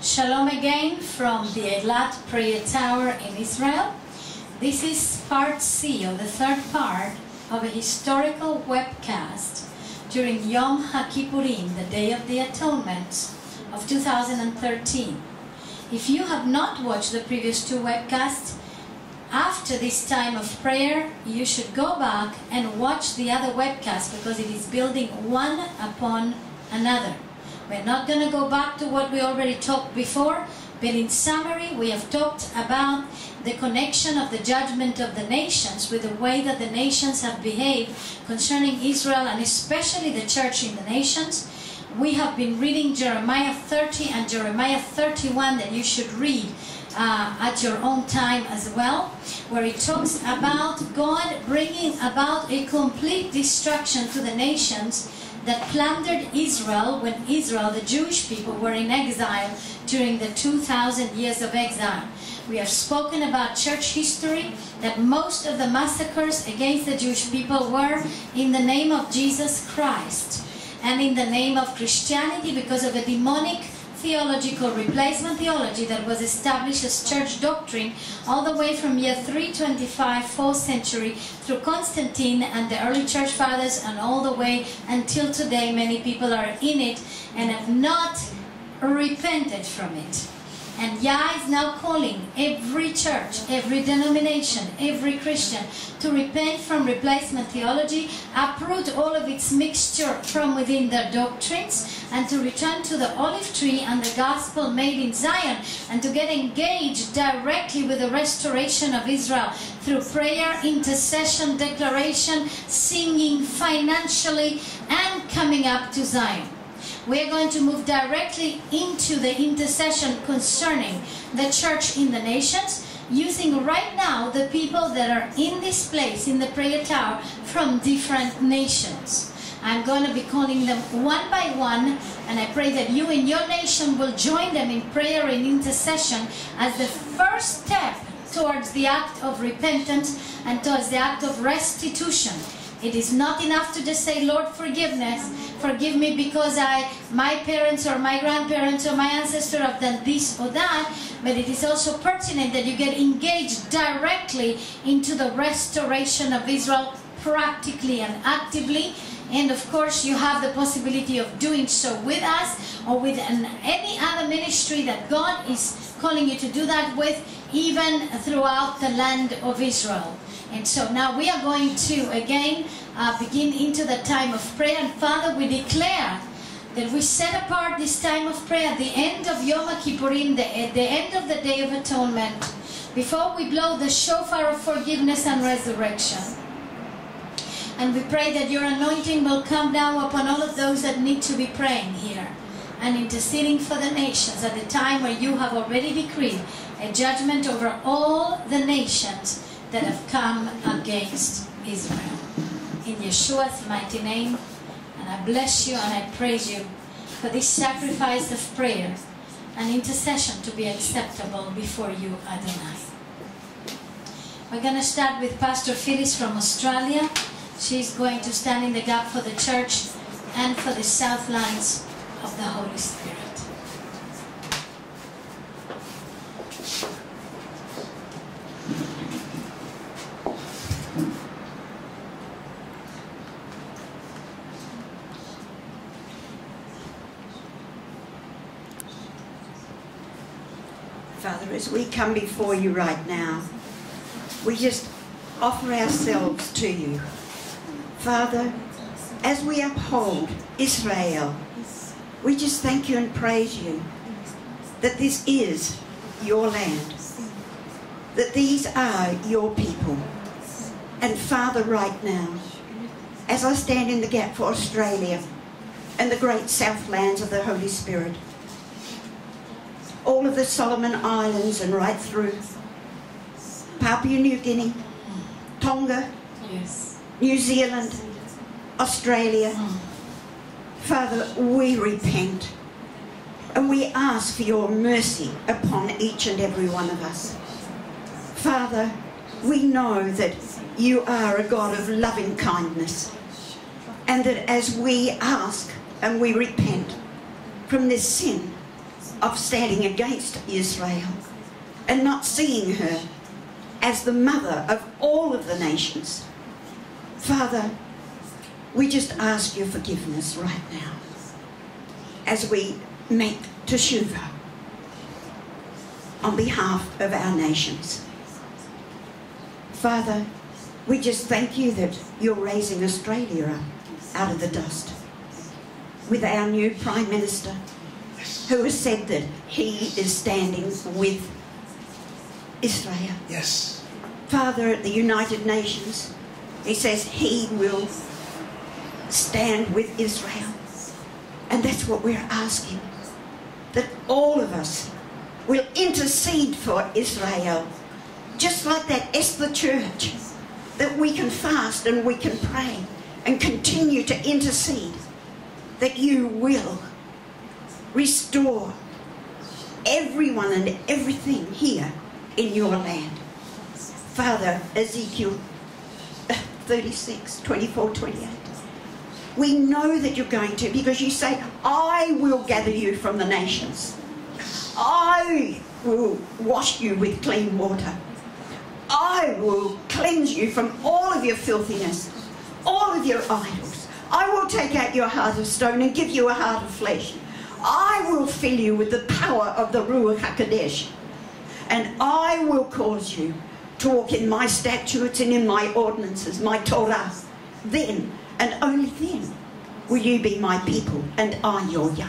Shalom again from the Eilat Prayer Tower in Israel. This is part C, or the third part, of a historical webcast during Yom HaKippurim, the Day of the Atonement of 2013. If you have not watched the previous two webcasts, after this time of prayer, you should go back and watch the other webcast because it is building one upon another. We're not going to go back to what we already talked before, but in summary, we have talked about the connection of the judgment of the nations with the way that the nations have behaved concerning Israel and especially the church in the nations. We have been reading Jeremiah 30 and Jeremiah 31 that you should read uh, at your own time as well, where it talks about God bringing about a complete destruction to the nations that plundered Israel when Israel, the Jewish people, were in exile during the 2,000 years of exile. We have spoken about church history, that most of the massacres against the Jewish people were in the name of Jesus Christ and in the name of Christianity because of a demonic theological replacement theology that was established as church doctrine all the way from year 325, 4th century, through Constantine and the early church fathers, and all the way until today. Many people are in it and have not repented from it. And Yah is now calling every church, every denomination, every Christian to repent from replacement theology, uproot all of its mixture from within their doctrines, and to return to the olive tree and the gospel made in Zion, and to get engaged directly with the restoration of Israel through prayer, intercession, declaration, singing financially, and coming up to Zion. We are going to move directly into the intercession concerning the church in the nations, using right now the people that are in this place, in the prayer tower, from different nations. I'm going to be calling them one by one, and I pray that you in your nation will join them in prayer and intercession as the first step towards the act of repentance and towards the act of restitution. It is not enough to just say, Lord, forgiveness. Forgive me because I, my parents or my grandparents or my ancestor have done this or that. But it is also pertinent that you get engaged directly into the restoration of Israel practically and actively. And of course, you have the possibility of doing so with us or with an, any other ministry that God is calling you to do that with, even throughout the land of Israel. And so now we are going to again uh, begin into the time of prayer. And Father, we declare that we set apart this time of prayer, the end of Yom Kippurim, the, the end of the Day of Atonement, before we blow the shofar of forgiveness and resurrection. And we pray that your anointing will come down upon all of those that need to be praying here and interceding for the nations at the time where you have already decreed a judgment over all the nations that have come against Israel. In Yeshua's mighty name, and I bless you and I praise you for this sacrifice of prayer and intercession to be acceptable before you, Adonai. We're going to start with Pastor Phyllis from Australia. She's going to stand in the gap for the church and for the Southlands of the Holy Spirit. We come before you right now, we just offer ourselves to you. Father, as we uphold Israel, we just thank you and praise you that this is your land, that these are your people. And Father, right now, as I stand in the gap for Australia and the great southlands of the Holy Spirit, all of the Solomon Islands and right through Papua New Guinea, Tonga, Yes. New Zealand, Australia. Father, we repent and we ask for your mercy upon each and every one of us. Father, we know that you are a God of loving kindness and that as we ask and we repent from this sin, of standing against Israel and not seeing her as the mother of all of the nations. Father, we just ask your forgiveness right now as we make teshuvah on behalf of our nations. Father, we just thank you that you're raising Australia up out of the dust with our new Prime Minister who has said that he is standing with Israel. Yes. Father, at the United Nations, he says he will stand with Israel. And that's what we're asking. That all of us will intercede for Israel, just like that Esther church, that we can fast and we can pray and continue to intercede, that you will restore everyone and everything here in your land. Father, Ezekiel uh, 36, 24, 28. We know that you're going to because you say, I will gather you from the nations. I will wash you with clean water. I will cleanse you from all of your filthiness, all of your idols. I will take out your heart of stone and give you a heart of flesh. I will fill you with the power of the Ruach HaKodesh. And I will cause you to walk in my statutes and in my ordinances, my Torah. Then, and only then, will you be my people and I your Yah.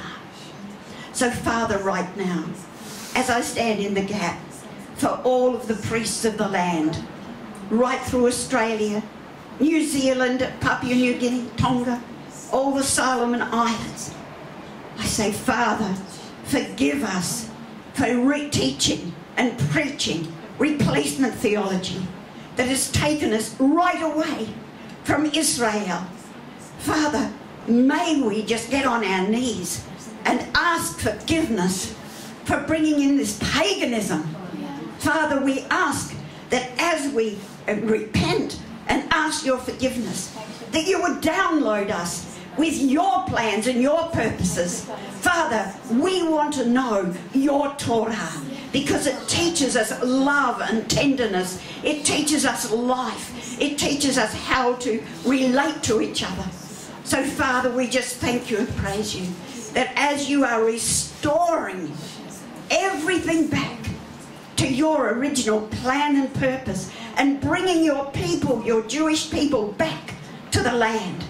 So, Father, right now, as I stand in the gap for all of the priests of the land, right through Australia, New Zealand, Papua New Guinea, Tonga, all the Solomon Islands, I say, Father, forgive us for reteaching and preaching replacement theology that has taken us right away from Israel. Father, may we just get on our knees and ask forgiveness for bringing in this paganism. Father, we ask that as we uh, repent and ask your forgiveness, that you would download us with your plans and your purposes. Father, we want to know your Torah because it teaches us love and tenderness. It teaches us life. It teaches us how to relate to each other. So, Father, we just thank you and praise you that as you are restoring everything back to your original plan and purpose and bringing your people, your Jewish people, back to the land,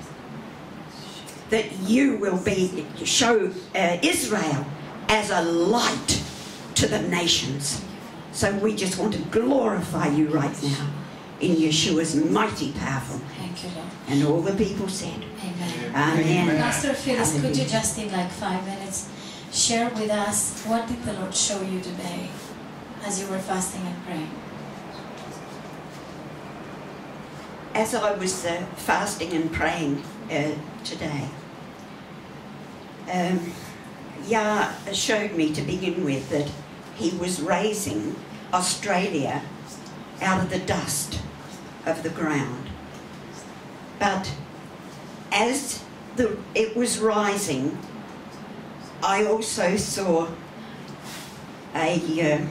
that you will be show uh, Israel as a light to the nations. So we just want to glorify you right now in Yeshua's mighty, powerful. Thank you, Lord. And all the people said, Amen. Amen. Pastor Phyllis, could you just in like five minutes share with us what did the Lord show you today as you were fasting and praying? As I was uh, fasting and praying uh, today, um, Yah showed me to begin with that he was raising Australia out of the dust of the ground. But as the, it was rising, I also saw a, uh,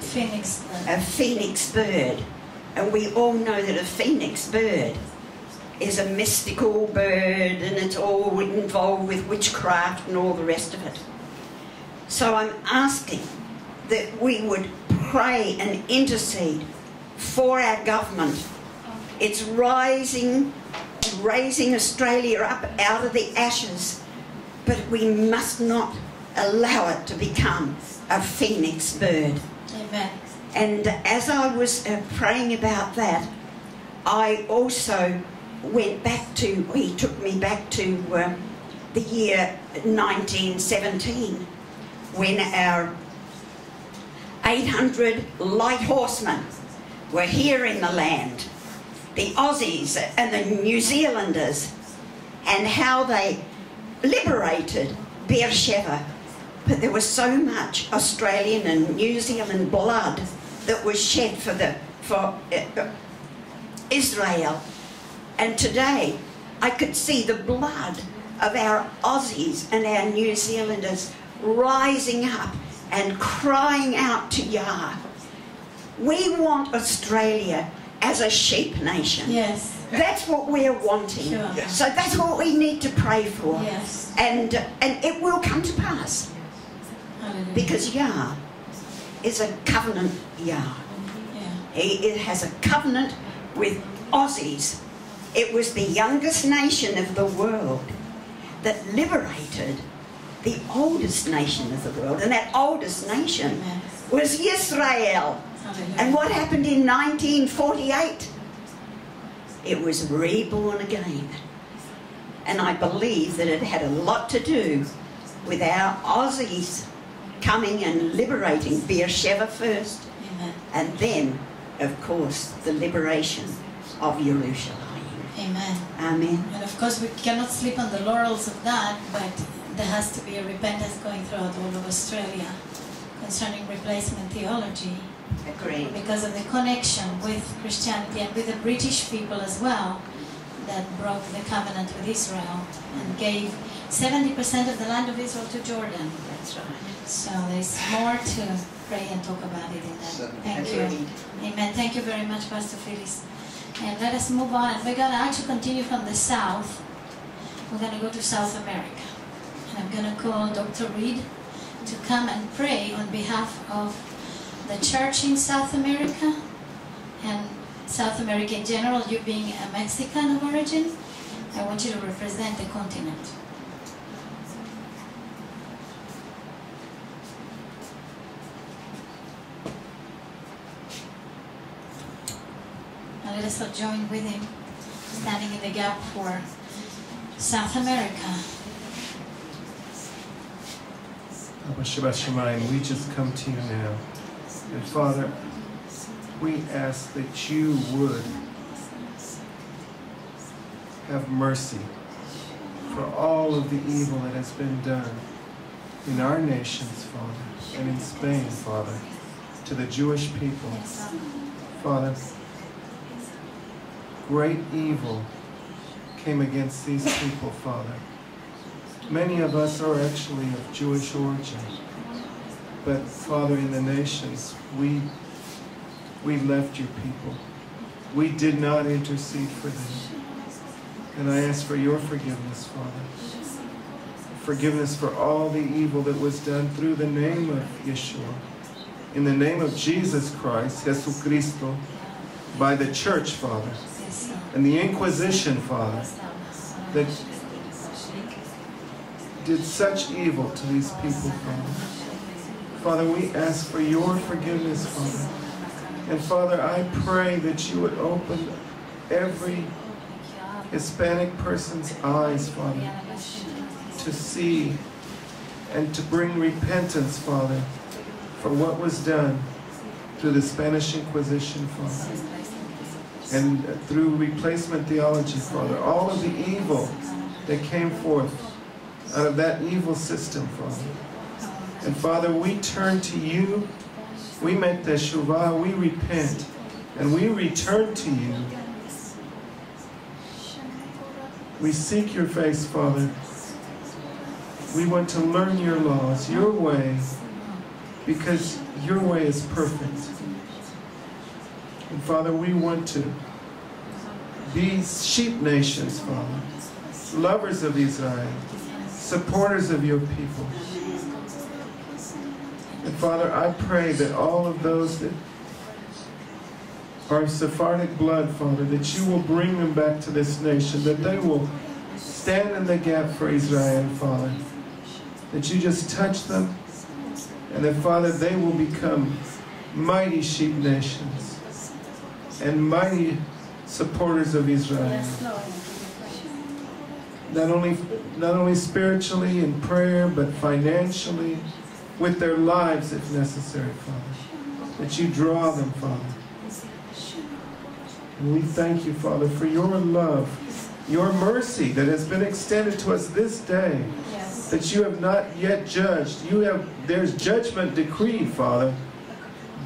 Phoenix. uh, a phoenix bird. And we all know that a phoenix bird is a mystical bird and it's all involved with witchcraft and all the rest of it. So I'm asking that we would pray and intercede for our government. It's rising, raising Australia up out of the ashes, but we must not allow it to become a phoenix bird. Amen. And as I was uh, praying about that, I also went back to, he took me back to uh, the year 1917 when our 800 light horsemen were here in the land, the Aussies and the New Zealanders, and how they liberated Beersheba. But there was so much Australian and New Zealand blood that was shed for the for uh, Israel. And today, I could see the blood of our Aussies and our New Zealanders rising up and crying out to Yah. We want Australia as a sheep nation. Yes. That's what we're wanting. Sure. So that's what we need to pray for. Yes. And, and it will come to pass Hallelujah. because Yah is a covenant Yah. yeah. He it has a covenant with Aussies. It was the youngest nation of the world that liberated the oldest nation of the world. And that oldest nation was Israel. And what happened in 1948? It was reborn again. And I believe that it had a lot to do with our Aussies coming and liberating Beersheba first, Amen. and then, of course, the liberation of Jerusalem. Amen. Amen. And of course, we cannot sleep on the laurels of that, but there has to be a repentance going throughout all of Australia concerning replacement theology Agreed. because of the connection with Christianity and with the British people as well that broke the covenant with Israel and gave 70% of the land of Israel to Jordan. That's right. So there's more to pray and talk about it in that. Thank you. Amen. Thank you very much, Pastor Phyllis. And let us move on. We're going to actually continue from the south. We're going to go to South America. And I'm going to call Dr. Reed to come and pray on behalf of the church in South America and South America in general. You being a Mexican of origin, I want you to represent the continent. And let us join with him, standing in the gap for South America. Abba Shabbat we just come to you now. And Father, we ask that you would have mercy for all of the evil that has been done in our nations, Father, and in Spain, Father, to the Jewish people. Father, great evil came against these people, Father. Many of us are actually of Jewish origin. But Father, in the nations, we we left your people. We did not intercede for them. And I ask for your forgiveness, Father. Forgiveness for all the evil that was done through the name of Yeshua. In the name of Jesus Christ, Jesucristo, by the church, Father. And the Inquisition, Father, that did such evil to these people, Father. Father, we ask for your forgiveness, Father. And Father, I pray that you would open every Hispanic person's eyes, Father, to see and to bring repentance, Father, for what was done through the Spanish Inquisition, Father, and through replacement theology, Father. All of the evil that came forth out of that evil system, Father. And Father, we turn to you. We make teshuvah, we repent, and we return to you. We seek your face, Father. We want to learn your laws, your way, because your way is perfect. And Father, we want to be sheep nations, Father, lovers of Israel, supporters of your people. And Father, I pray that all of those that are Sephardic blood, Father, that you will bring them back to this nation, that they will stand in the gap for Israel, Father. That you just touch them, and that, Father, they will become mighty sheep nations and mighty supporters of Israel not only not only spiritually in prayer, but financially, with their lives if necessary, Father. That you draw them, Father. And we thank you, Father, for your love, your mercy that has been extended to us this day, Yes. that you have not yet judged. You have there's judgment decreed, Father.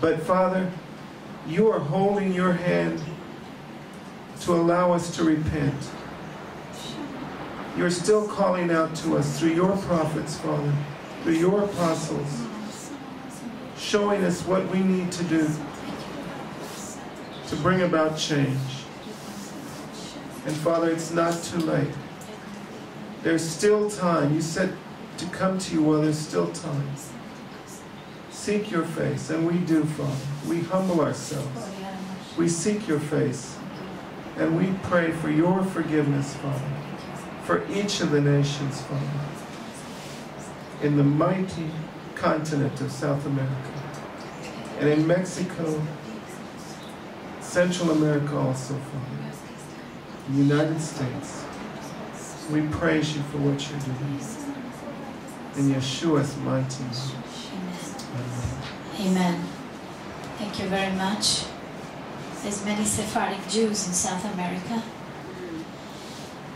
But Father, you are holding your hand to allow us to repent. You're still calling out to us through your prophets, Father, through your apostles, showing us what we need to do to bring about change. And Father, it's not too late. There's still time. You said to come to you while there's still time. Seek your face, and we do, Father. We humble ourselves. We seek your face, and we pray for your forgiveness, Father, for each of the nations, Father, in the mighty continent of South America, and in Mexico, Central America also, Father, the United States. We praise you for what you're doing. In Yeshua's mighty name. Amen. Thank you very much. There's many Sephardic Jews in South America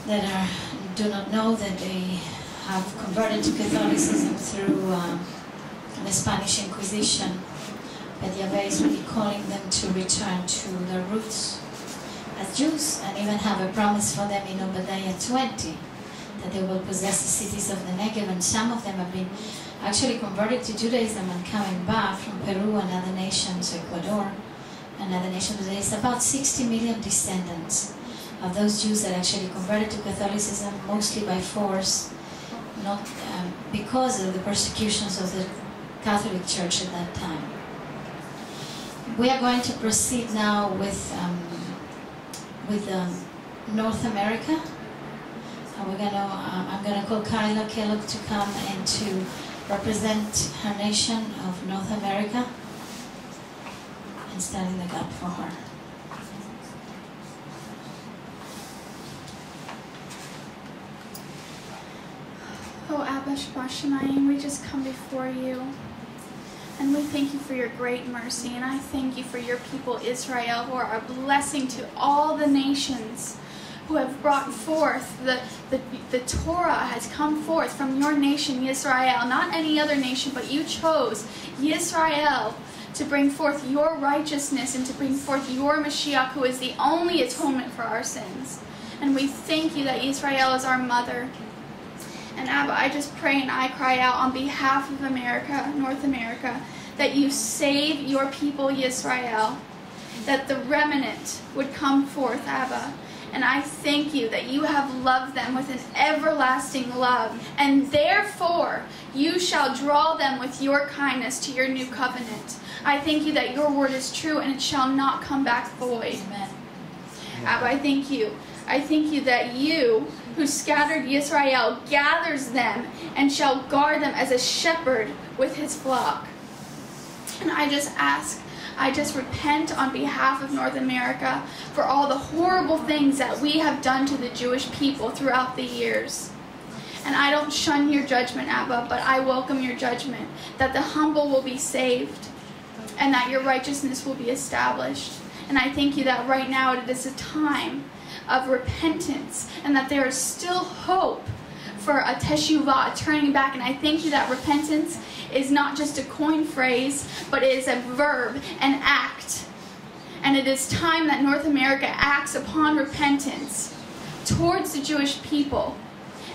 that are, do not know that they have converted to Catholicism through um, the Spanish Inquisition. But Yahweh is really calling them to return to their roots as Jews and even have a promise for them in Obadiah 20 that they will possess the cities of the Negev and some of them have been actually converted to Judaism and coming back from Peru and other nations, Ecuador and other nations. There's about 60 million descendants of those Jews that actually converted to Catholicism, mostly by force, not um, because of the persecutions of the Catholic Church at that time. We are going to proceed now with um, with um, North America. And we're gonna, um, I'm gonna call Kyla Kellogg to come and to represent her nation of North America and stand in the gap for her. Oh, Abba Shebashamayim, we just come before you. And we thank you for your great mercy. And I thank you for your people, Israel, who are a blessing to all the nations who have brought forth the, the, the Torah has come forth from your nation, Israel, not any other nation, but you chose Israel to bring forth your righteousness and to bring forth your Mashiach, who is the only atonement for our sins. And we thank you that Israel is our mother. And Abba, I just pray and I cry out on behalf of America, North America, that you save your people, Israel, that the remnant would come forth, Abba. And I thank you that you have loved them with an everlasting love, and therefore you shall draw them with your kindness to your new covenant. I thank you that your word is true and it shall not come back void. Amen. Abba, I thank you. I thank you that you, who scattered Israel, gathers them and shall guard them as a shepherd with his flock. And I just ask, I just repent on behalf of North America for all the horrible things that we have done to the Jewish people throughout the years. And I don't shun your judgment, Abba, but I welcome your judgment that the humble will be saved and that your righteousness will be established. And I thank you that right now it is a time of repentance and that there is still hope for a teshuvah, turning back. And I thank you that repentance is not just a coin phrase, but it is a verb, an act. And it is time that North America acts upon repentance towards the Jewish people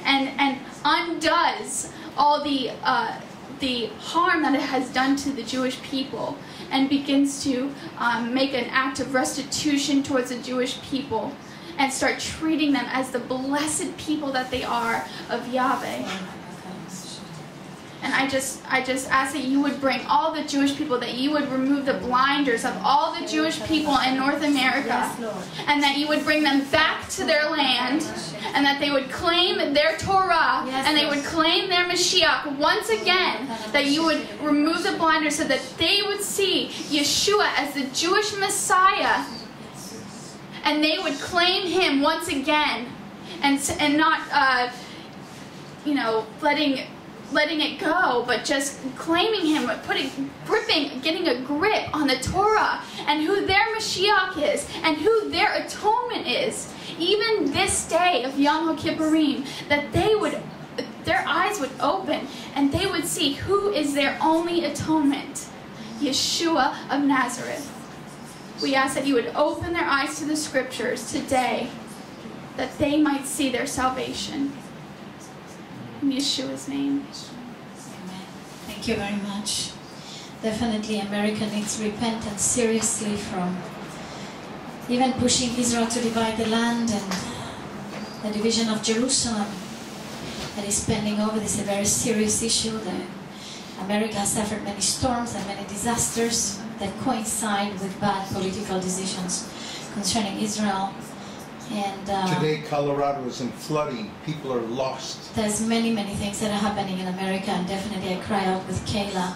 and, and undoes all the, uh, the harm that it has done to the Jewish people and begins to um, make an act of restitution towards the Jewish people and start treating them as the blessed people that they are of Yahweh. And I just I just ask that you would bring all the Jewish people, that you would remove the blinders of all the Jewish people in North America. And that you would bring them back to their land and that they would claim their Torah and they would claim their Mashiach once again. That you would remove the blinders so that they would see Yeshua as the Jewish Messiah and they would claim him once again and and not uh, you know letting letting it go but just claiming him putting gripping getting a grip on the torah and who their mashiach is and who their atonement is even this day of yom kippurim that they would their eyes would open and they would see who is their only atonement yeshua of nazareth we ask that you would open their eyes to the scriptures today, that they might see their salvation. In Yeshua's name. Amen. Thank you very much. Definitely, America needs repentance seriously from even pushing Israel to divide the land and the division of Jerusalem that is pending over. This is a very serious issue. The America has suffered many storms and many disasters that coincide with bad political decisions concerning Israel. And uh, Today, Colorado is in flooding. People are lost. there's many, many things that are happening in America, and definitely I cry out with Kayla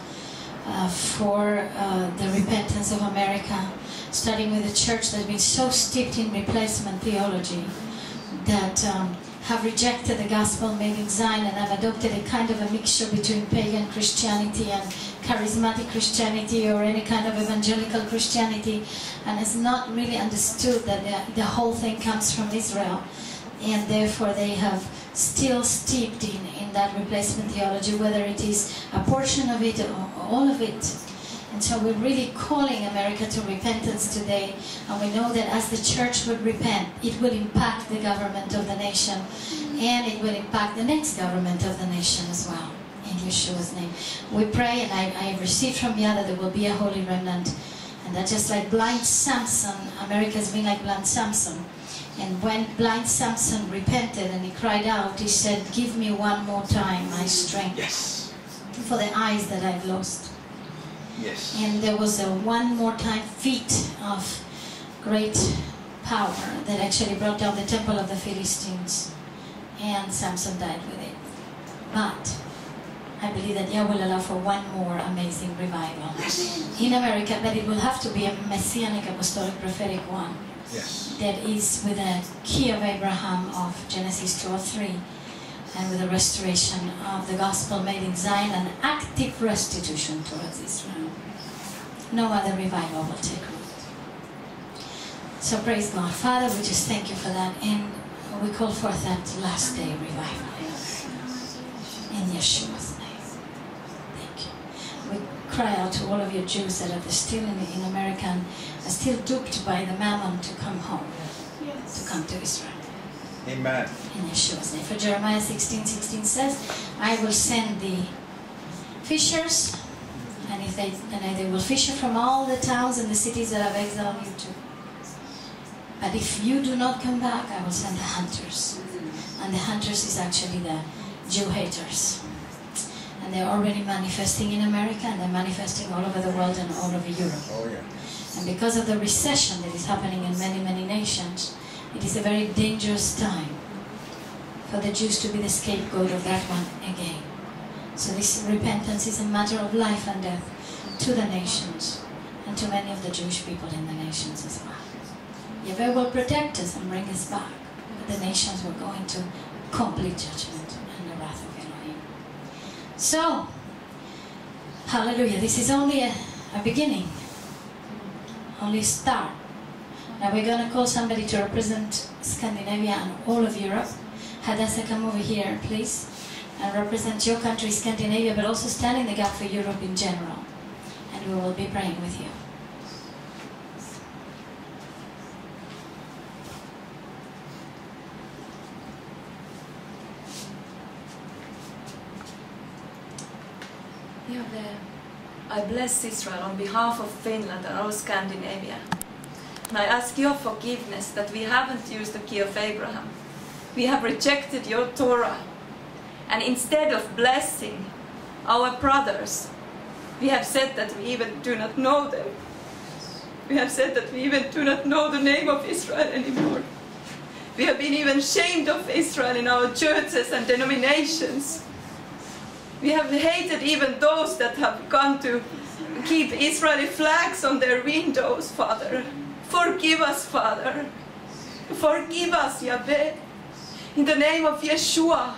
uh, for uh, the repentance of America, starting with the church that's been so steeped in replacement theology that um, have rejected the gospel made in Zion and have adopted a kind of a mixture between pagan Christianity and charismatic Christianity or any kind of evangelical Christianity and has not really understood that the, the whole thing comes from Israel and therefore they have still steeped in, in that replacement theology, whether it is a portion of it or all of it. And so we're really calling America to repentance today. And we know that as the church would repent, it will impact the government of the nation and it will impact the next government of the nation as well. In Yeshua's name. We pray, and I, I received from Yah that there will be a holy remnant. And that just like blind Samson, America's been like blind Samson. And when blind Samson repented and he cried out, he said, Give me one more time my strength Yes. for the eyes that I've lost. Yes. And there was a one more time feat of great power that actually brought down the temple of the Philistines. And Samson died with it. But I believe that Yah will allow for one more amazing revival in America, but it will have to be a messianic apostolic prophetic one Yes. that is with a key of Abraham of Genesis 2 or 3 and with the restoration of the gospel made in Zion and active restitution towards Israel. No other revival will take root. So praise God. Father, we just thank you for that and we call forth that last day revival in Yeshua's name. Thank you. We cry out to all of your Jews that are still in, in America and are still duped by the mammon to come home, to come to Israel Amen. in Yeshua's name. For Jeremiah 16, 16 says, I will send the fishers, and if they and they will fish from all the towns and the cities that I've exiled you to. But if you do not come back, I will send the hunters. And the hunters is actually the Jew haters. And they're already manifesting in America and they're manifesting all over the world and all over Europe. Oh, yeah. And because of the recession that is happening in many, many nations, it is a very dangerous time for the Jews to be the scapegoat of that one again. So this repentance is a matter of life and death to the nations and to many of the Jewish people in the nations as well. Yahweh will protect us and bring us back, but the nations will go into complete judgment and the wrath of Elohim. So, hallelujah, this is only a, a beginning only start. Now we're going to call somebody to represent Scandinavia and all of Europe. Hadassah, come over here, please, and represent your country, Scandinavia, but also stand in the gap for Europe in general. And we will be praying with you. Yeah, the- I bless Israel on behalf of Finland and all Scandinavia. And I ask your forgiveness that we haven't used the key of Abraham. We have rejected your Torah. And instead of blessing our brothers, we have said that we even do not know them. We have said that we even do not know the name of Israel anymore. We have been even shamed of Israel in our churches and denominations. We have hated even those that have gone to keep Israeli flags on their windows, Father. Forgive us, Father. Forgive us, Yahweh. In the name of Yeshua.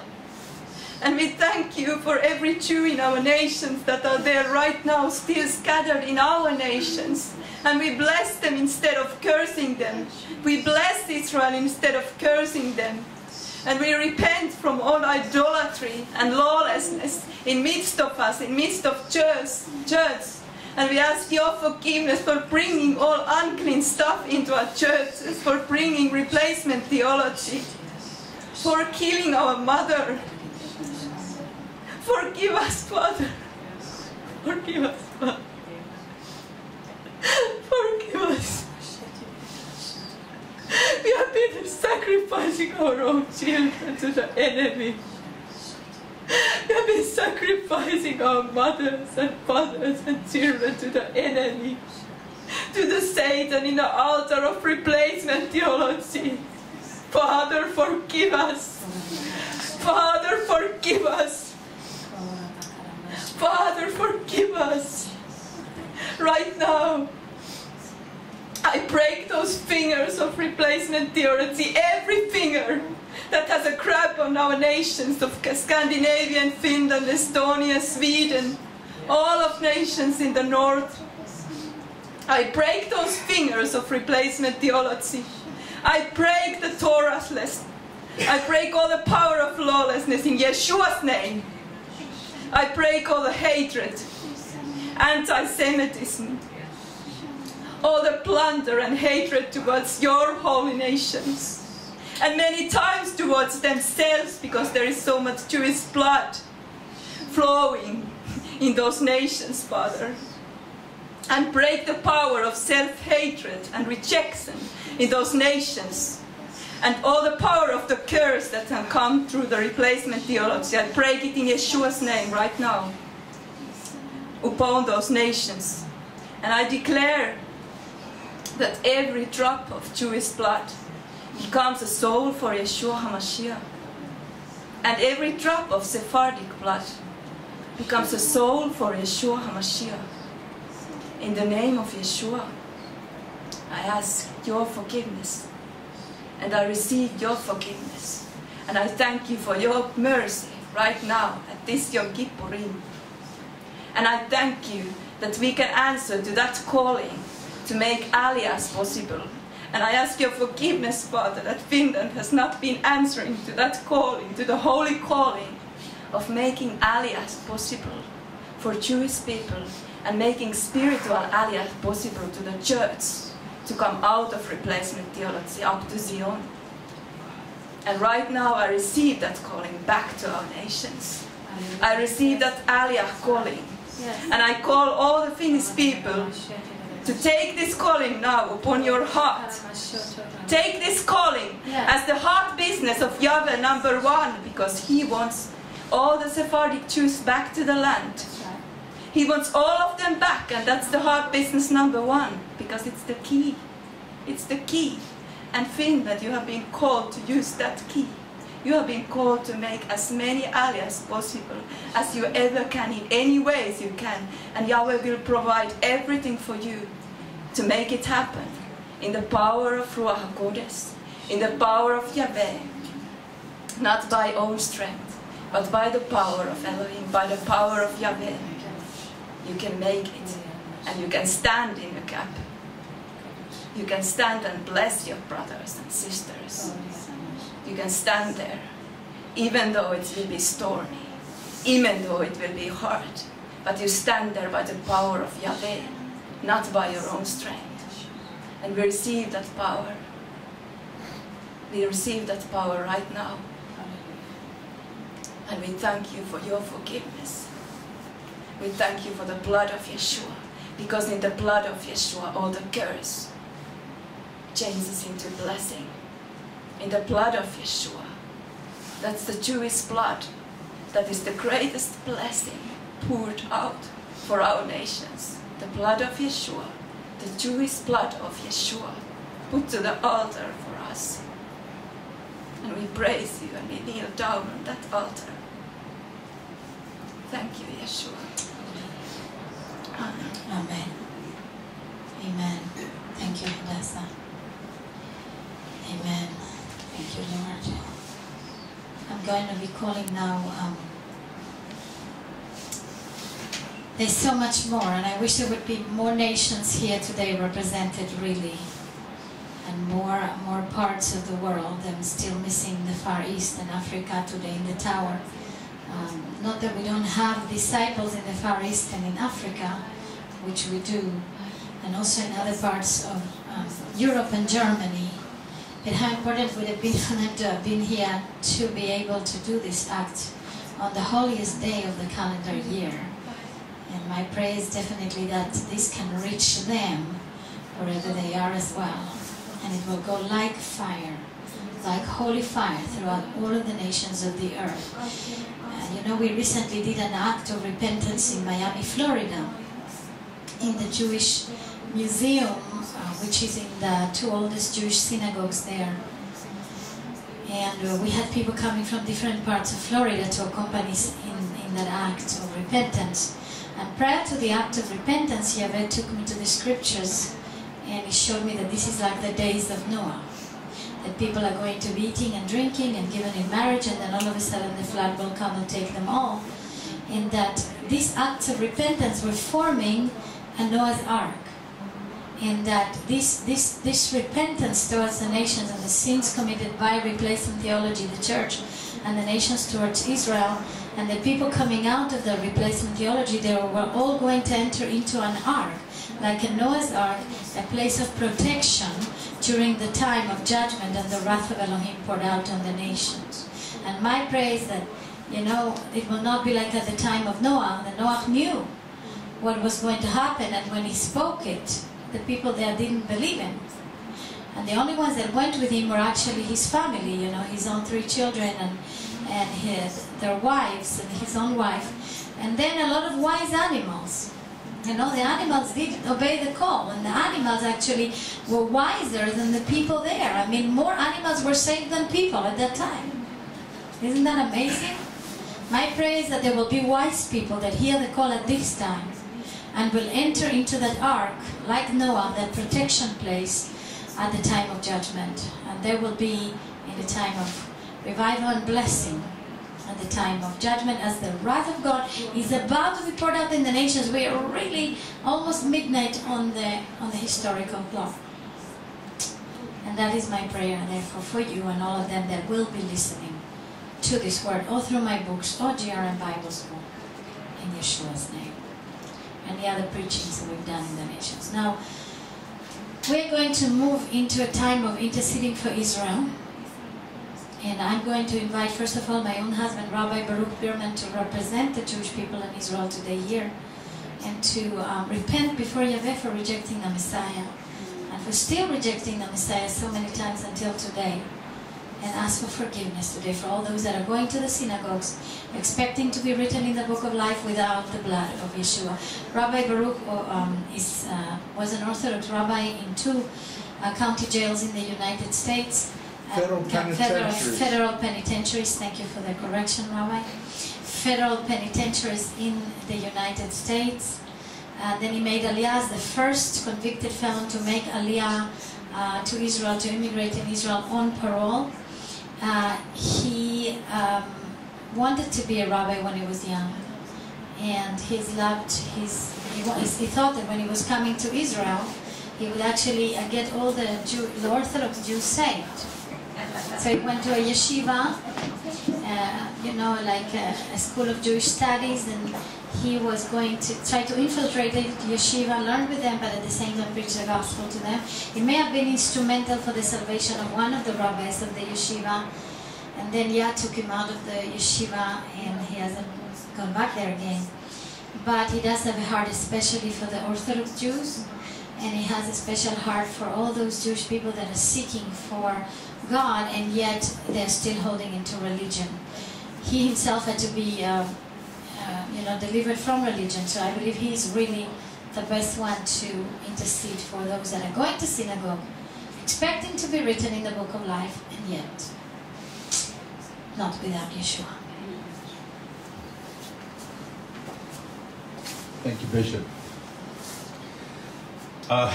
And we thank you for every Jew in our nations that are there right now, still scattered in our nations. And we bless them instead of cursing them. We bless Israel instead of cursing them. And we repent from all idolatry and lawlessness in midst of us, in midst of church, church. And we ask your forgiveness for bringing all unclean stuff into our churches, for bringing replacement theology, for killing our mother. Forgive us, Father. Forgive us, Father. Forgive us. We have been sacrificing our own children to the enemy. We have been sacrificing our mothers and fathers and children to the enemy, to the Satan in the altar of replacement theology. Father, forgive us. Father, forgive us. Father, forgive us. Right now, I break those fingers of replacement theology, every finger that has a crab on our nations of Scandinavian, Finland, Estonia, Sweden, all of nations in the north. I break those fingers of replacement theology. I break the Torah's Torahless. I break all the power of lawlessness in Yeshua's name. I break all the hatred, anti-Semitism, all the plunder and hatred towards your holy nations. And many times towards themselves because there is so much Jewish blood flowing in those nations, Father. And break the power of self-hatred and rejection in those nations. And all the power of the curse that can come through the replacement theology, I break it in Yeshua's name right now upon those nations. And I declare that every drop of Jewish blood becomes a soul for Yeshua HaMashiach. And every drop of Sephardic blood becomes a soul for Yeshua HaMashiach. In the name of Yeshua, I ask your forgiveness. And I receive your forgiveness. And I thank you for your mercy right now at this Yom Kippurim. And I thank you that we can answer to that calling to make Aliyahs possible. And I ask your forgiveness, Father, that Finland has not been answering to that calling, to the holy calling of making Aliyahs possible for Jewish people and making spiritual Aliyah possible to the church to come out of replacement theology up to Zion. And right now I receive that calling back to our nations. I receive that Aliyah calling. And I call all the Finnish people to take this calling now upon your heart. Take this calling as the heart business of Yahweh number one because he wants all the Sephardic Jews back to the land. He wants all of them back and that's the heart business number one because it's the key. It's the key. And Finland, you have been called to use that key. You have been called to make as many aliyahs possible as you ever can in any ways you can. And Yahweh will provide everything for you to make it happen in the power of Ruach HaKodesh, in the power of Yahweh, not by own strength, but by the power of Elohim, by the power of Yahweh. You can make it, and you can stand in the gap. You can stand and bless your brothers and sisters. You can stand there, even though it will be stormy, even though it will be hard. But you stand there by the power of Yahweh, not by your own strength. And we receive that power. We receive that power right now. And we thank you for your forgiveness. We thank you for the blood of Yeshua. Because in the blood of Yeshua, all the curse changes into blessing. In the blood of Yeshua. That's the Jewish blood. That is the greatest blessing poured out for our nations. The blood of Yeshua. The Jewish blood of Yeshua. Put to the altar for us. And we praise you and we kneel down on that altar. Thank you, Yeshua. Amen. Amen. Amen. Thank you, Hadassah. Amen. Thank you, Lord. I'm going to be calling now. Um, there's so much more, and I wish there would be more nations here today represented, really, and more more parts of the world. I'm still missing the Far East and Africa today in the tower. Um, not that we don't have disciples in the Far East and in Africa, which we do, and also in other parts of um, Europe and Germany. But how important would it be for them to have been here to be able to do this act on the holiest day of the calendar year? And my prayer is definitely that this can reach them wherever they are as well. And it will go like fire, like holy fire throughout all of the nations of the earth. And you know, we recently did an act of repentance in Miami, Florida, in the Jewish Museum, which is in the two oldest Jewish synagogues there. And uh, we had people coming from different parts of Florida to accompany us in, in that act of repentance. And prior to the act of repentance, Yahweh took me to the scriptures and he showed me that this is like the days of Noah. That people are going to be eating and drinking and given in marriage, and then all of a sudden the flood will come and take them all. And that these acts of repentance were forming a Noah's Ark. And that this, this, this repentance towards the nations and the sins committed by replacement theology, the church, and the nations towards Israel, and the people coming out of the replacement theology, they were all going to enter into an ark, like a Noah's ark, a place of protection during the time of judgment and the wrath of Elohim poured out on the nations. And my prayer is that, you know, it will not be like at the time of Noah. The Noah knew what was going to happen, and when he spoke it, the people there didn't believe him. And the only ones that went with him were actually his family, you know, his own three children and, and his, their wives and his own wife. And then a lot of wise animals. You know, the animals did obey the call, and the animals actually were wiser than the people there. I mean, more animals were saved than people at that time. Isn't that amazing? My prayer is that there will be wise people that hear the call at this time and will enter into that ark, like Noah, that protection place at the time of judgment. And there will be in the time of revival and blessing at the time of judgment as the wrath of God is about to be poured out in the nations. We are really almost midnight on the on the historical clock. And that is my prayer, therefore, for you and all of them that will be listening to this word, all through my books, or GRM Bible School, in Yeshua's name, and the other preachings that we've done in the nations. Now, we're going to move into a time of interceding for Israel. And I'm going to invite, first of all, my own husband, Rabbi Baruch Bierman, to represent the Jewish people in Israel today here and to um, repent before Yahweh for rejecting the Messiah and for still rejecting the Messiah so many times until today. And ask for forgiveness today for all those that are going to the synagogues, expecting to be written in the book of life without the blood of Yeshua. Rabbi Baruch um, is, uh, was an Orthodox rabbi in two uh, county jails in the United States. Federal Uh, federal, penitentiaries. federal penitentiaries. Thank you for the correction, Rabbi. Federal penitentiaries in the United States. Uh, then he made Aliyah as the first convicted felon to make Aliyah uh, to Israel, to immigrate in Israel on parole. Uh, he um, wanted to be a rabbi when he was young, and he's loved his. He, he thought that when he was coming to Israel, he would actually uh, get all the Jew, the Orthodox Jews saved. So he went to a yeshiva, uh, you know, like a, a school of Jewish studies, and he was going to try to infiltrate the yeshiva, learn with them, but at the same time preach the gospel to them. He may have been instrumental for the salvation of one of the rabbis of the yeshiva, and then Yah took him out of the yeshiva, and he hasn't gone back there again. But he does have a heart, especially for the Orthodox Jews, and he has a special heart for all those Jewish people that are seeking for God, and yet they're still holding into religion. He himself had to be, uh, you know, delivered from religion. So I believe he's really the best one to intercede for those that are going to synagogue, expecting to be written in the book of life, and yet not without Yeshua. Thank you, Bishop. Uh,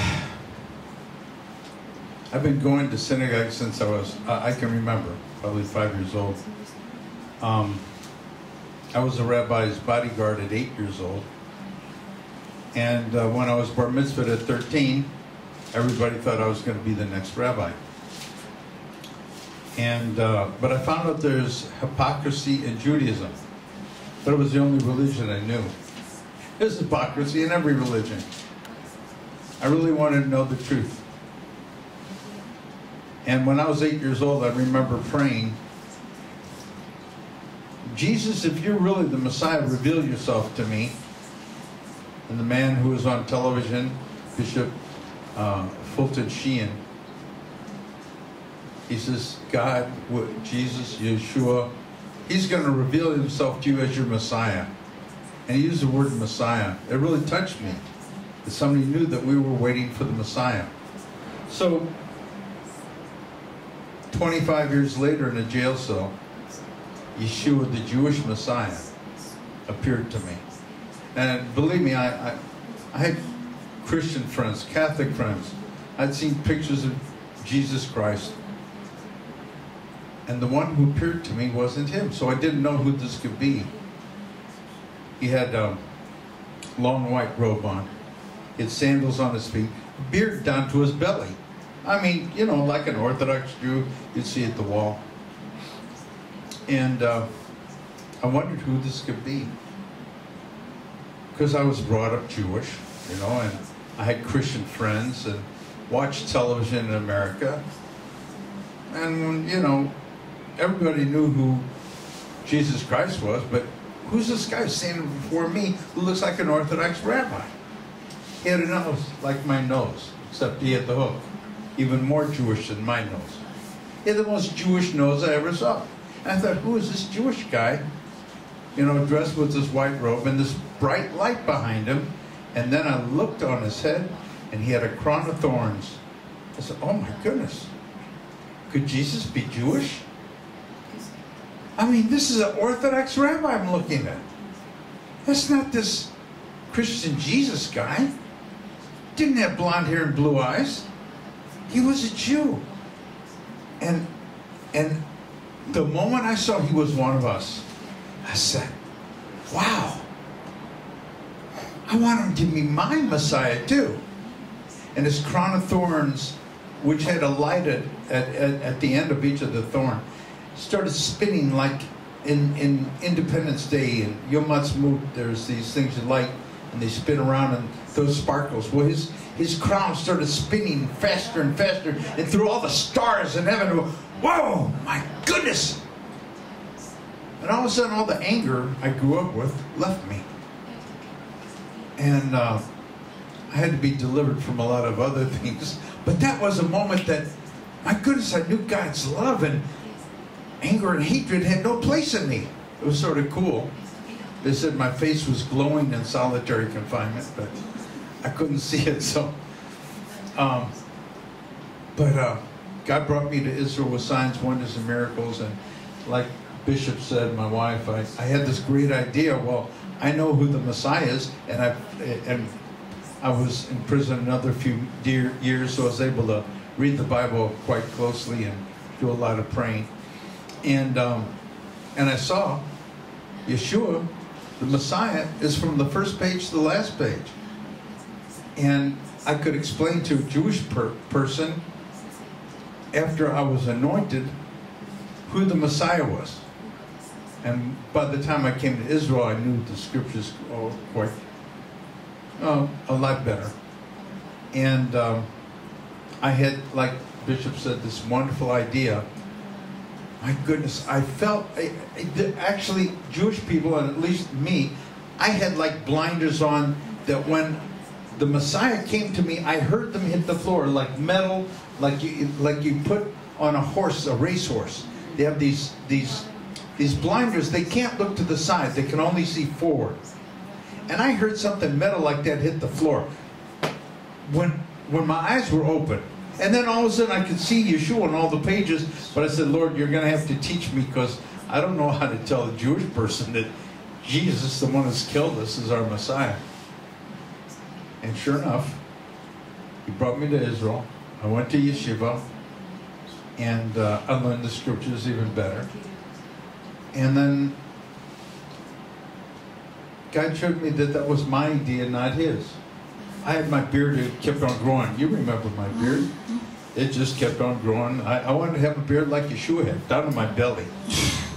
I've been going to synagogue since I was, I I can remember, probably five years old. Um, I was a rabbi's bodyguard at eight years old. And uh, when I was bar mitzvahed at 13, everybody thought I was going to be the next rabbi. And, uh, but I found out there's hypocrisy in Judaism. But it was the only religion I knew. There's hypocrisy in every religion. I really wanted to know the truth. And when I was eight years old, I remember praying, Jesus, if you're really the Messiah, reveal yourself to me. And the man who was on television, Bishop uh, Fulton Sheehan, he says, God, Jesus, Yeshua, he's going to reveal himself to you as your Messiah. And he used the word Messiah. It really touched me that somebody knew that we were waiting for the Messiah. So, 25 years later in a jail cell, Yeshua, the Jewish Messiah, appeared to me. And believe me, I, I, I had Christian friends, Catholic friends. I'd seen pictures of Jesus Christ. And the one who appeared to me wasn't him, so I didn't know who this could be. He had a long white robe on, he had sandals on his feet, beard down to his belly. I mean, you know, like an Orthodox Jew, you'd see at the wall. And uh, I wondered who this could be. Because I was brought up Jewish, you know, and I had Christian friends and watched television in America. And, you know, everybody knew who Jesus Christ was, but who's this guy standing before me who looks like an Orthodox rabbi? He had a nose like my nose, except he had the hook. Even more Jewish than my nose. He had the most Jewish nose I ever saw. And I thought, who is this Jewish guy? You know, dressed with this white robe and this bright light behind him. And then I looked on his head and he had a crown of thorns. I said, oh my goodness. Could Jesus be Jewish? I mean, this is an Orthodox rabbi I'm looking at. That's not this Christian Jesus guy. Didn't have blonde hair and blue eyes. He was a Jew. And and the moment I saw he was one of us, I said, Wow. I want him to be my Messiah too. And his crown of thorns, which had a light at, at, at, the end of each of the thorn, started spinning like in, in Independence Day and Yom Ha'atzmaut, there's these things you light and they spin around and those sparkles. Well, his, his crown started spinning faster and faster and through all the stars in heaven. Whoa, my goodness! And all of a sudden, all the anger I grew up with left me. And uh, I had to be delivered from a lot of other things. But that was a moment that, my goodness, I knew God's love and anger and hatred had no place in me. It was sort of cool. They said my face was glowing in solitary confinement, but I couldn't see it. So, um, but uh, God brought me to Israel with signs, wonders, and miracles. And like Bishop said, my wife, I, I had this great idea. Well, I know who the Messiah is, and I and I was in prison another few dear years, so I was able to read the Bible quite closely and do a lot of praying. And um, and I saw Yeshua, the Messiah, is from the first page to the last page. And I could explain to a Jewish per- person after I was anointed who the Messiah was. And by the time I came to Israel, I knew the scriptures quite uh, a lot better. And um, I had, like Bishop said, this wonderful idea. My goodness, I felt I, I, actually Jewish people, and at least me, I had like blinders on that when the Messiah came to me, I heard them hit the floor like metal, like you like you put on a horse, a racehorse. They have these these these blinders. They can't look to the side. They can only see forward. And I heard something metal like that hit the floor. When when my eyes were open, and then all of a sudden I could see Yeshua on all the pages. But I said, Lord, you're going to have to teach me because I don't know how to tell a Jewish person that Jesus, the one who's killed us, is our Messiah. And sure enough, he brought me to Israel. I went to yeshiva, and uh, I learned the scriptures even better. And then God showed me that that was my idea, not his. I had my beard, it kept on growing. You remember my beard? It just kept on growing. I, I wanted to have a beard like Yeshua had, down to my belly.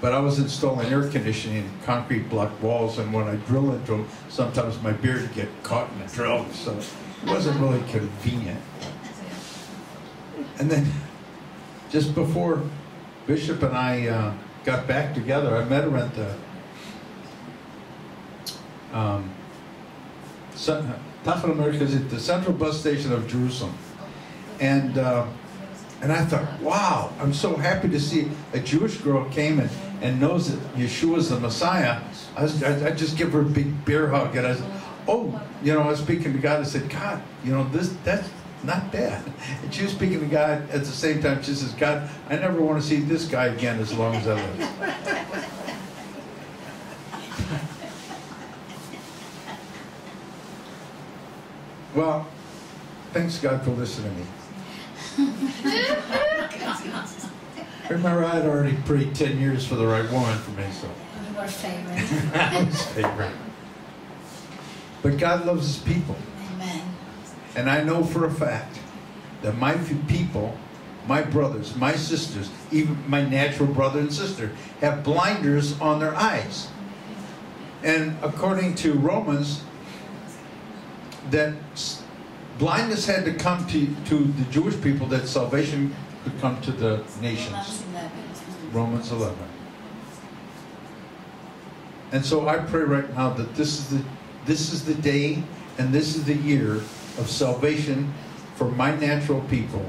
But I was installing air conditioning in concrete block walls, and when I drill into them, sometimes my beard would get caught in the drill, so it wasn't really convenient. And then, just before Bishop and I uh, got back together, I met her at the um, Tafel America is at the central bus station of Jerusalem. And, uh, and I thought, wow, I'm so happy to see a Jewish girl came and, and knows that Yeshua's the Messiah. I, I, I just give her a big bear hug. And I said, oh, you know, I was speaking to God. I said, God, you know, this that's not bad. And she was speaking to God at the same time. She says, God, I never want to see this guy again as long as I live. Well, thanks God for listening to me. Remember, I had already prayed 10 years for the right woman for me, so You were favorite. I was favorite. But God loves his people. Amen. And I know for a fact that my people, my brothers, my sisters, even my natural brother and sister, have blinders on their eyes. And according to Romans, that blindness had to come to, to the Jewish people that salvation could come to the nations. Romans 11. Romans 11. And so I pray right now that this is the this is the day and this is the year of salvation for my natural people,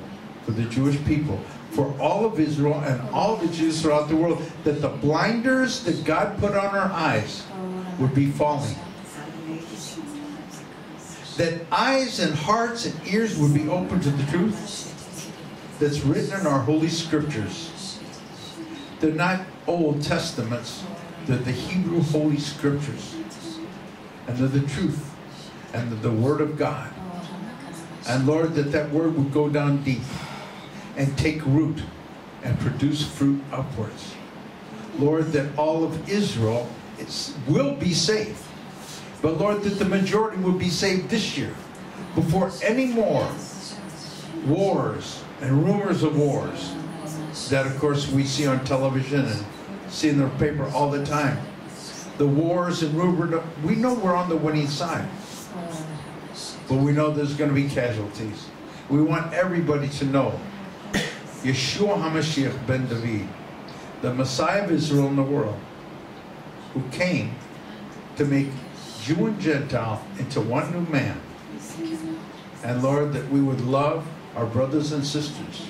for the Jewish people, for all of Israel and all the Jews throughout the world, that the blinders that God put on our eyes would be falling. That eyes and hearts and ears would be open to the truth that's written in our holy scriptures. They're not Old Testaments, they're the Hebrew Holy Scriptures. And they're the truth and they're the Word of God. And Lord, that that Word would go down deep and take root and produce fruit upwards. Lord, that all of Israel is, will be saved. But Lord, that the majority would be saved this year before any more wars and rumors of wars that, of course, we see on television and see in the paper all the time. The wars and rumor, we know we're on the winning side, but we know there's going to be casualties. We want everybody to know Yeshua HaMashiach ben David, the Messiah of Israel and the world, who came to make Jew and Gentile into one new man. And Lord, that we would love our brothers and sisters,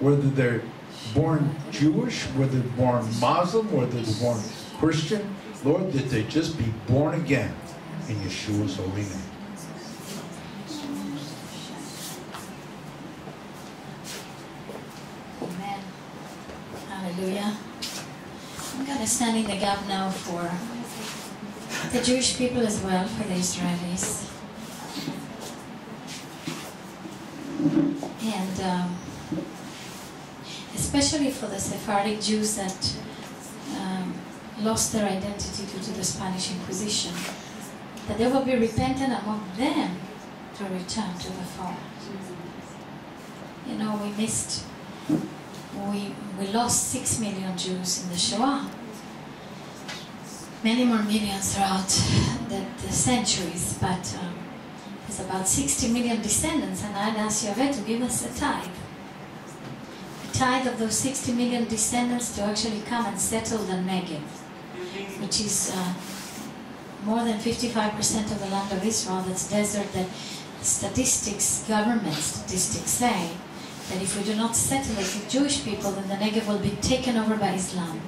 whether they're born Jewish, whether they're born Muslim, whether they're born Christian, Lord, that they just be born again in Yeshua's holy name. Amen. Hallelujah. I'm going to stand in the gap now for the Jewish people as well, for the Israelis. And um, especially for the Sephardic Jews that um, lost their identity due to the Spanish Inquisition, that there will be repentant among them to return to the fold. You know, we missed we, we lost six million Jews in the Shoah. Many more millions throughout the, the centuries, but um, about 60 million descendants, and I'd ask Yahweh to give us a tithe. A tithe of those 60 million descendants to actually come and settle the Negev, which is uh, more than 55% of the land of Israel that's desert that statistics, government statistics say that if we do not settle it with Jewish people, then the Negev will be taken over by Islam.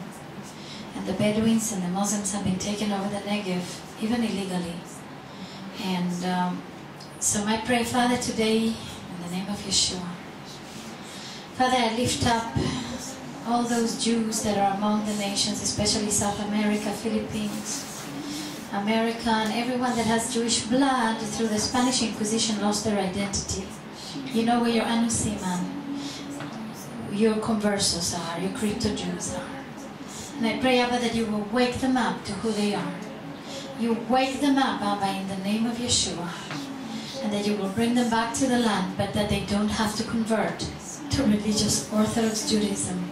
And the Bedouins and the Muslims have been taken over the Negev, even illegally. And um, so I pray, Father, today, in the name of Yeshua, Father, I lift up all those Jews that are among the nations, especially South America, Philippines, America, and everyone that has Jewish blood through the Spanish Inquisition lost their identity. You know where your Anusiman, your conversos are, your crypto Jews are. And I pray, Abba, that you will wake them up to who they are. You wake them up, Abba, in the name of Yeshua. And that you will bring them back to the land, but that they don't have to convert to religious Orthodox Judaism.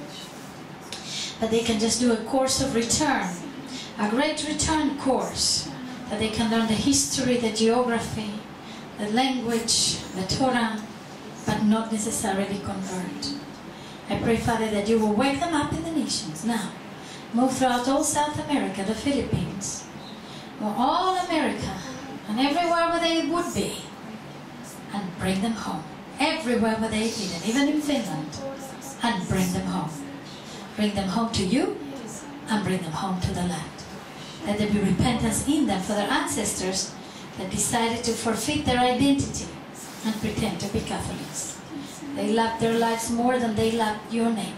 But they can just do a course of return, a great return course, that they can learn the history, the geography, the language, the Torah, but not necessarily convert. I pray, Father, that you will wake them up in the nations now. Move throughout all South America, the Philippines, or all America, and everywhere where they would be and bring them home. Everywhere where they've been, even in Finland, and bring them home. Bring them home to you and bring them home to the land. Let there be repentance in them for their ancestors that decided to forfeit their identity and pretend to be Catholics. They loved their lives more than they loved your name.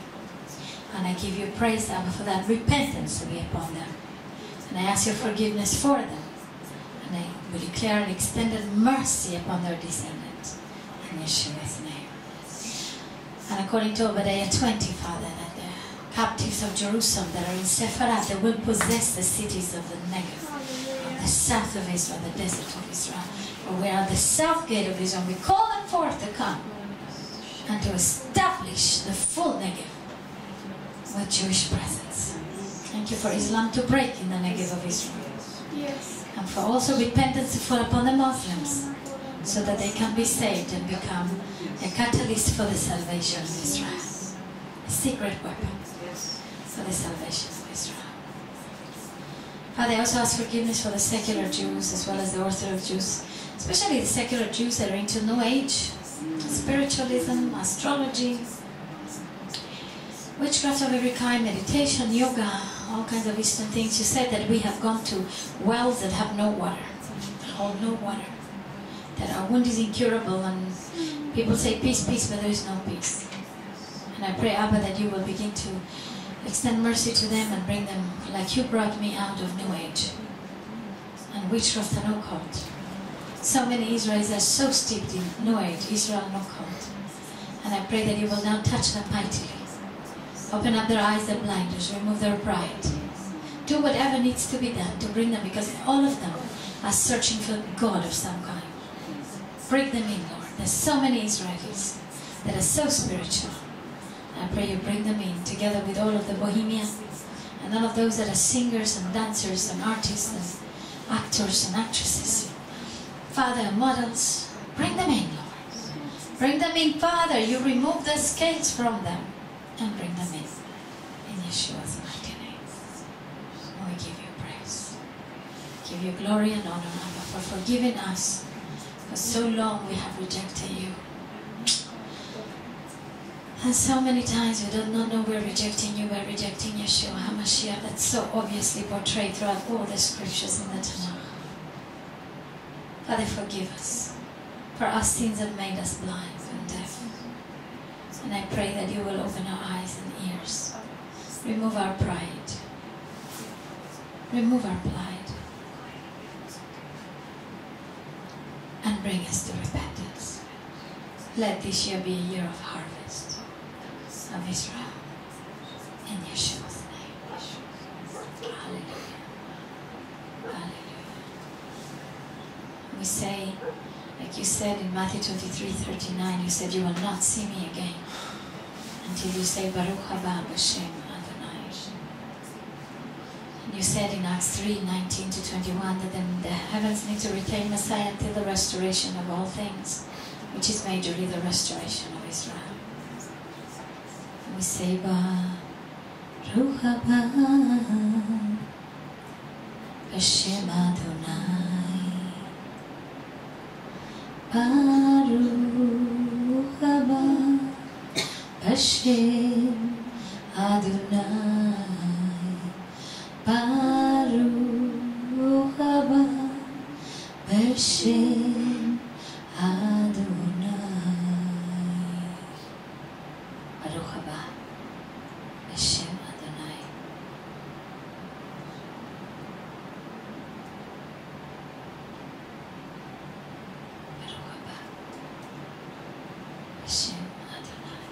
And I give you praise, Abba, for that repentance to be upon them. And I ask your forgiveness for them. And I will declare an extended mercy upon their descendants. In Yeshua's name. And according to Obadiah 20, Father, that the captives of Jerusalem that are in Sepharad, they will possess the cities of the Negev, of the south of Israel, the desert of Israel. For we are the south gate of Israel. We call them forth to come and to establish the full Negev with Jewish presence. Thank you for Islam to break in the Negev of Israel. Yes. And for also repentance to fall upon the Muslims so that they can be saved and become a catalyst for the salvation of Israel. A secret weapon for the salvation of Israel. Father, I also ask forgiveness for the secular Jews as well as the Orthodox Jews, especially the secular Jews that are into New Age, spiritualism, astrology, witchcraft of every kind, meditation, yoga, all kinds of Eastern things. You said that we have gone to wells that have no water, hold no water, that our wound is incurable, and people say peace, peace, but there is no peace. And I pray, Abba, that you will begin to extend mercy to them and bring them like you brought me out of New Age and witchcraft and occult. So many Israelis are so steeped in New Age, Israel and occult. And I pray that you will now touch them mightily. Open up their eyes, their blinders, remove their pride. Do whatever needs to be done to bring them, because all of them are searching for God of some kind. Bring them in, Lord. There's so many Israelis that are so spiritual. I pray you bring them in together with all of the Bohemians and all of those that are singers and dancers and artists and actors and actresses. Father, models, bring them in, Lord. Bring them in, Father. You remove the scales from them and bring them in. In Yeshua's mighty name. We give you praise. Give you glory and honor, Abba, for forgiving us. For so long we have rejected you. And so many times we do not know we're rejecting you, we're rejecting Yeshua HaMashiach. That's so obviously portrayed throughout all the scriptures in the Tanakh. Father, forgive us. For our sins have made us blind and deaf. And I pray that you will open our eyes and ears. Remove our pride. Remove our pride. And bring us to repentance. Let this year be a year of harvest of Israel. In Yeshua's name. Hallelujah. Hallelujah. We say, like you said in Matthew 23 39, you said, You will not see me again until you say, Baruch haba Hashem you said in Acts 3 19 to 21 that then the heavens need to retain Messiah until the restoration of all things, which is majorly the restoration of Israel. We say, Hashem Adonai. Baruch Hashem Adonai Baruch haba Hashem Adonai Baruch haba Hashem Adonai Baruch haba Hashem Adonai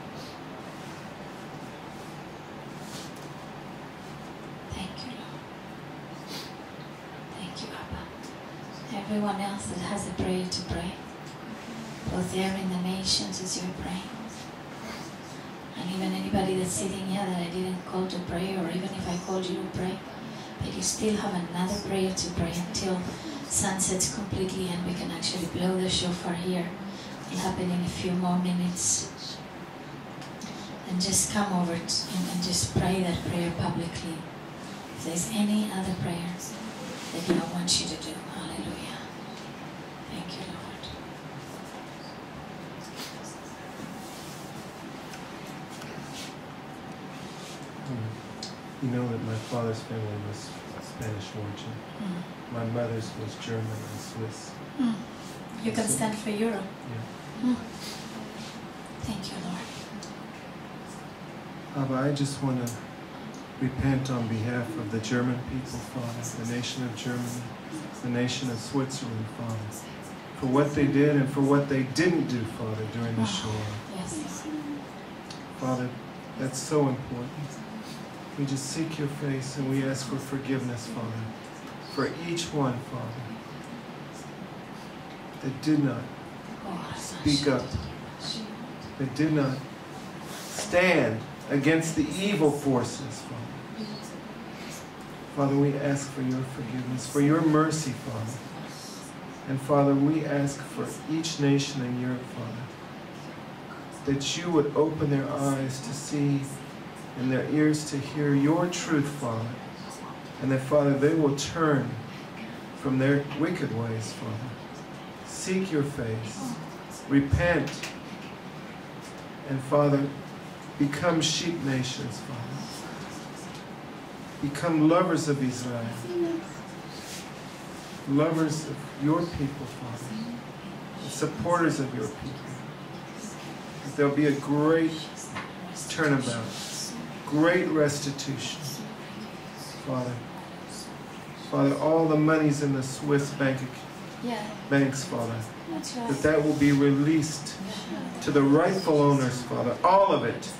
Thank you, Lord. Thank you, Abba. Everyone else that has a prayer to pray, there in the nations as you're praying, and even anybody that's sitting here that I didn't call to pray, or even if I called you to pray, but you still have another prayer to pray until sun sets completely and we can actually blow the shofar here. It'll happen in a few more minutes. And just come over and, and just pray that prayer publicly. If there's any other prayers that God wants you to do, hallelujah. You know that my father's family was Spanish origin. Mm. My mother's was German and Swiss. Mm. You can stand for Europe. Yeah. Mm. Thank you, Lord. Abba, I just want to repent on behalf of the German people, Father, the nation of Germany, the nation of Switzerland, Father, for what they did and for what they didn't do, Father, during the Shoah. Yes. Father, that's so important. We just seek your face and we ask for forgiveness, Father, for each one, Father, that did not speak up, that did not stand against the evil forces, Father. Father, we ask for your forgiveness, for your mercy, Father. And Father, we ask for each nation in Europe, Father, that you would open their eyes to see and their ears to hear your truth, Father. And that, Father, they will turn from their wicked ways, Father. Seek your face, repent, and, Father, become sheep nations, Father. Become lovers of Israel, lovers of your people, Father, supporters of your people. That there'll be a great turnabout, great restitution, Father. Father, all the monies in the Swiss bank, Yeah, banks, Father, that's that right. that will be released to the rightful owners, Father, all of it.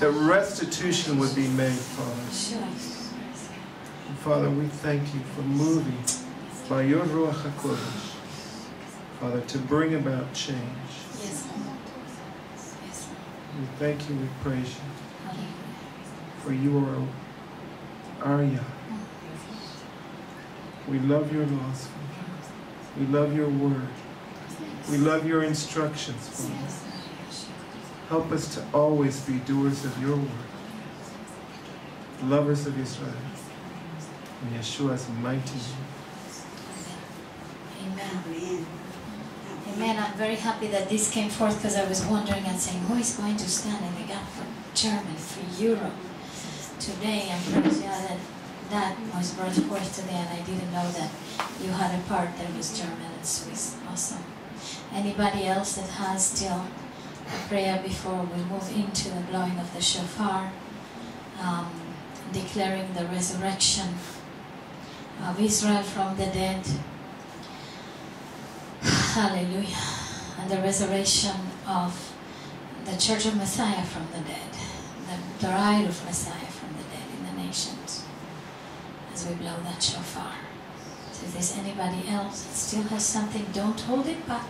That restitution would be made, Father. And Father, we thank you for moving by your Ruach HaKodesh, Father, to bring about change. Yes. Yes. We thank you, we praise you. For you are our Yah. We love your laws, Father. We love your word. We love your instructions, Father. Help us to always be doers of your word, lovers of Israel. In Yeshua's mighty name. Amen. Amen. Amen. I'm very happy that this came forth because I was wondering and saying, who is going to stand in the gap for Germany, for Europe today? And praise God that that was brought forth today, and I didn't know that you had a part that was German and Swiss. Awesome. Anybody else that has still a prayer before we move into the blowing of the shofar, um, declaring the resurrection of Israel from the dead. Hallelujah. And the resurrection of the Church of Messiah from the dead, the bride of Messiah from the dead in the nations, as we blow that shofar. So if there's anybody else that still has something, don't hold it back.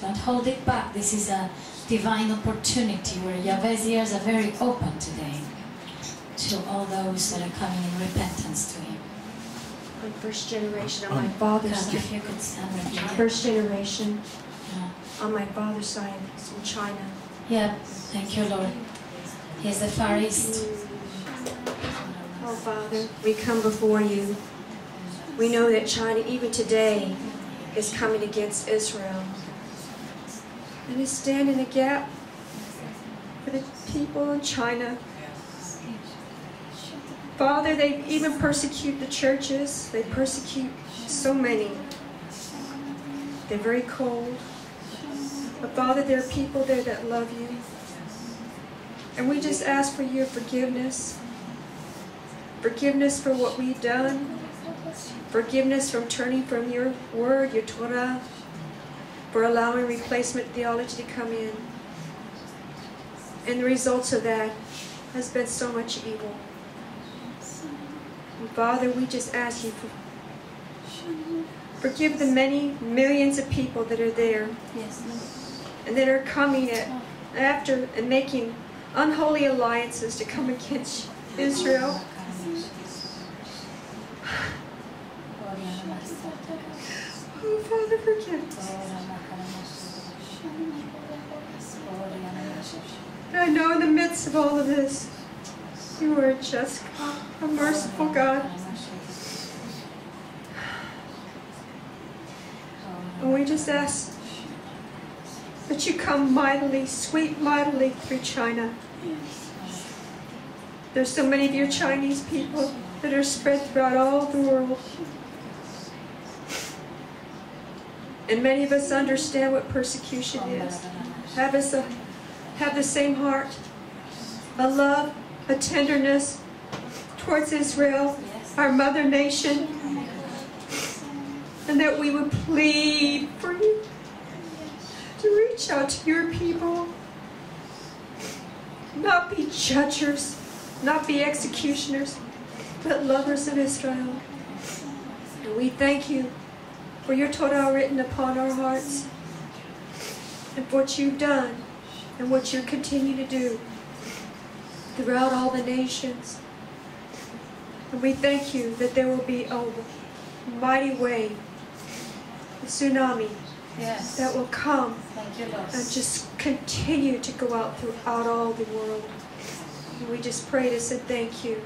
Don't hold it back. This is a divine opportunity where Yahweh's ears are very open today to all those that are coming in repentance to Him. I'm first generation on um, my father's God, side. if you could stand with me. First generation Yeah. on my father's side is in China. Yeah, thank you, Lord. He's the Far East. Father, we come before you. We know that China, even today, is coming against Israel. And is stand in a gap for the people in China. Father, they even persecute the churches. They persecute so many. They're very cold. But Father, there are people there that love you. And we just ask for your forgiveness. Forgiveness for what we've done. Forgiveness from turning from your word, your Torah. For allowing replacement theology to come in. And the results of that has been so much evil. And Father, we just ask you for forgive the many millions of people that are there Yes. and that are coming at, after and making unholy alliances to come against Israel. Oh, Father, forgive us. I know in the midst of all of this, you are just a merciful God. And we just ask that you come mightily, sweep mightily through China. There's so many of your Chinese people that are spread throughout all the world. And many of us understand what persecution is. Have us a, have the same heart, a love, a tenderness towards Israel, our mother nation, and that we would plead for you to reach out to your people, not be judgers, not be executioners, but lovers of Israel. And we thank you for your Torah written upon our hearts and for what you've done and what you continue to do throughout all the nations. And we thank you that there will be a mighty wave, a tsunami Yes. that will come Thank you, and just continue to go out throughout all the world. And we just prayed and said thank you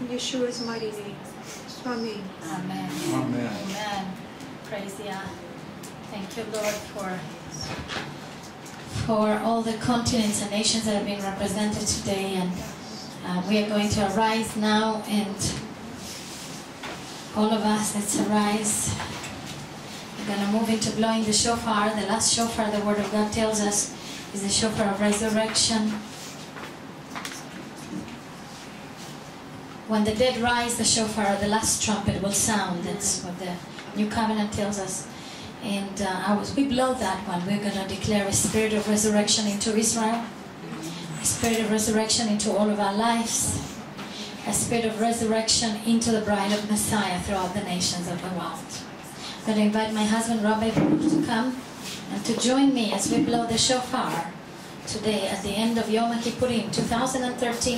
in Yeshua's mighty name. Amen. Amen. Amen. Amen. Praise Yah. Thank you, Lord, for for all the continents and nations that have been represented today. And uh, we are going to arise now, and all of us, let's arise. We're going to move into blowing the shofar. The last shofar, the Word of God tells us, is the shofar of resurrection. When the dead rise, the shofar, the last trumpet will sound. That's what the New Covenant tells us. And uh, I was, we blow that one. We're going to declare a spirit of resurrection into Israel, a spirit of resurrection into all of our lives, a spirit of resurrection into the bride of Messiah throughout the nations of the world. I'm going to invite my husband, Rabbi to come and to join me as we blow the shofar today at the end of Yom Kippurim 2013,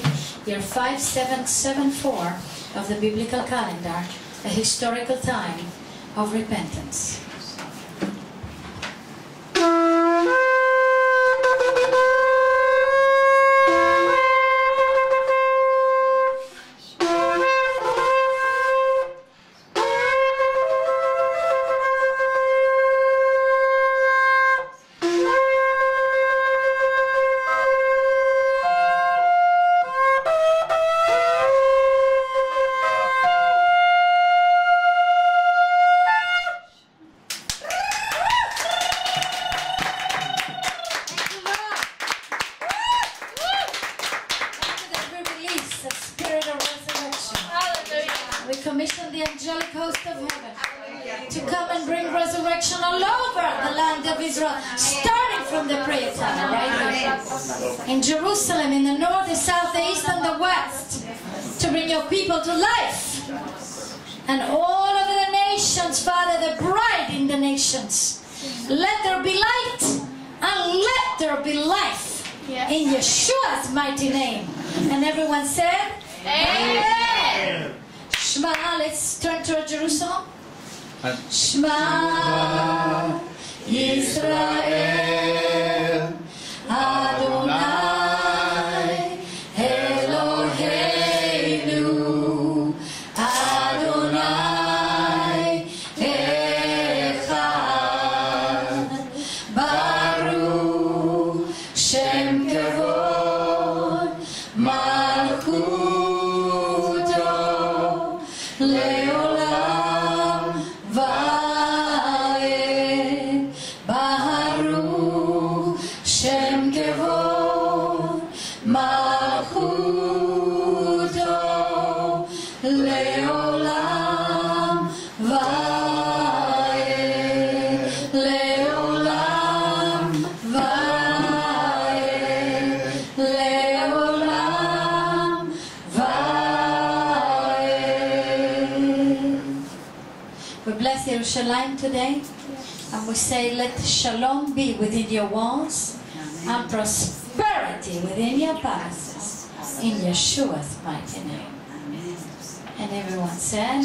year 5774 of the biblical calendar, a historical time of repentance. We bless Jerusalem today and we say, let shalom be within your walls and prosperity within your palaces in Yeshua's mighty name. And everyone said,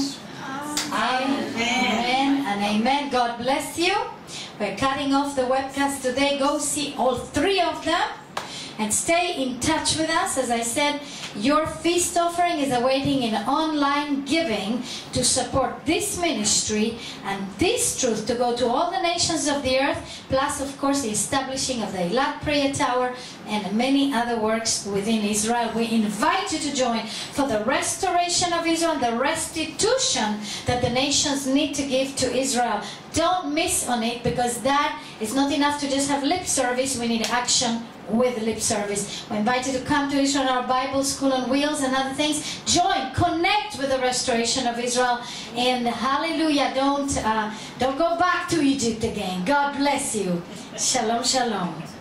Amen. Amen and amen. God bless you. We're cutting off the webcast today. Go see all three of them. And stay in touch with us. As I said, your feast offering is awaiting in online giving to support this ministry and this truth to go to all the nations of the earth, plus, of course, the establishing of the Eilat Prayer Tower and many other works within Israel. We invite you to join for the restoration of Israel the restitution that the nations need to give to Israel. Don't miss on it because that is not enough to just have lip service. We need action with lip service. We invite you to come to Israel, our Bible School on Wheels and other things. Join, connect with the restoration of Israel, and hallelujah! Don't uh, don't go back to Egypt again. God bless you. Shalom, shalom.